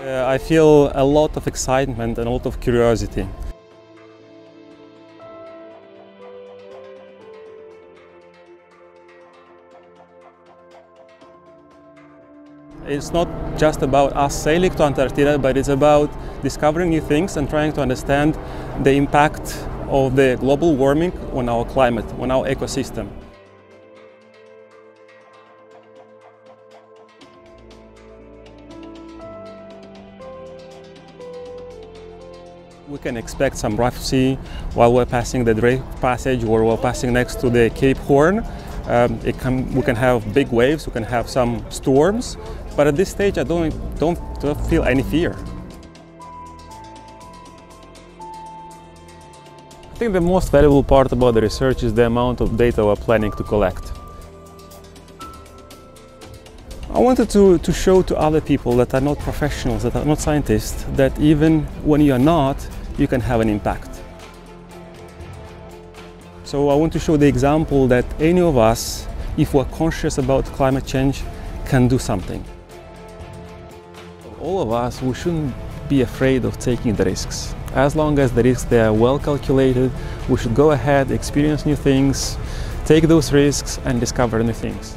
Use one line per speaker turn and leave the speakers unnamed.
Uh, I feel a lot of excitement and a lot of curiosity. It's not just about us sailing to Antarctica, but it's about discovering new things and trying to understand the impact of the global warming on our climate, on our ecosystem. We can expect some rough sea while we're passing the Drake Passage or we're passing next to the Cape Horn. Um, can, we can have big waves, we can have some storms, but at this stage I don't, don't, don't feel any fear. I think the most valuable part about the research is the amount of data we're planning to collect. I wanted to, to show to other people that are not professionals, that are not scientists, that even when you are not, you can have an impact. So I want to show the example that any of us, if we're conscious about climate change, can do something. All of us, we shouldn't be afraid of taking the risks. As long as the risks they are well calculated, we should go ahead, experience new things, take those risks and discover new things.